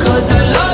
Cause I love